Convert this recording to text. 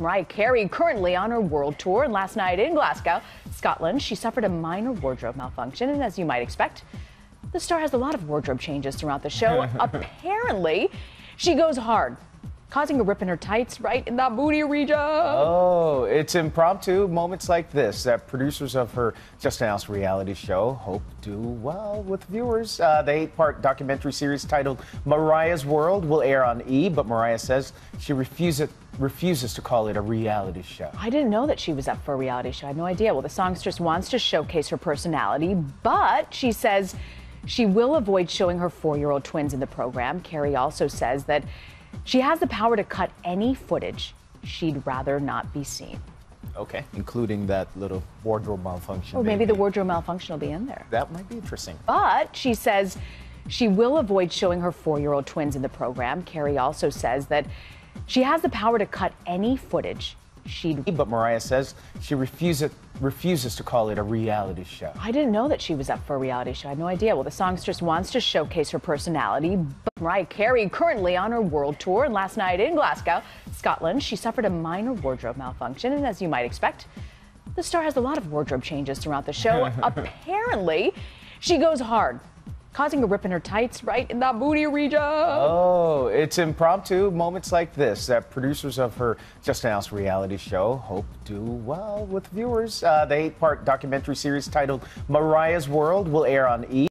Mariah Carey currently on her world tour, and last night in Glasgow, Scotland, she suffered a minor wardrobe malfunction, and as you might expect, the star has a lot of wardrobe changes throughout the show. Apparently, she goes hard, causing a rip in her tights right in that booty region. Oh, it's impromptu moments like this that producers of her just announced reality show hope do well with viewers. Uh, the eight part documentary series titled Mariah's World will air on E, but Mariah says she refuses, refuses to call it a reality show. I didn't know that she was up for a reality show. I had no idea. Well, the songstress wants to showcase her personality, but she says she will avoid showing her four year old twins in the program. Carey also says that she has the power to cut any footage she'd rather not be seen. Okay. Including that little wardrobe malfunction. Or maybe the wardrobe malfunction will be in there. That might be interesting. But she says she will avoid showing her four year old twins in the program. Carey also says that she has the power to cut any footage she'd. be, But Mariah says she refuses refuses to call it a reality show. I didn't know that she was up for a reality show. I had no idea. Well, the songstress wants to showcase her personality. But Mariah Carey currently on her world tour, and last night in Glasgow, Scotland, she suffered a minor wardrobe malfunction, and as you might expect, the star has a lot of wardrobe changes throughout the show. Apparently, she goes hard causing a rip in her tights right in that booty region. Oh, it's impromptu moments like this that producers of her just announced reality show hope do well with viewers. Uh, the eight part documentary series titled Mariah's World will air on E!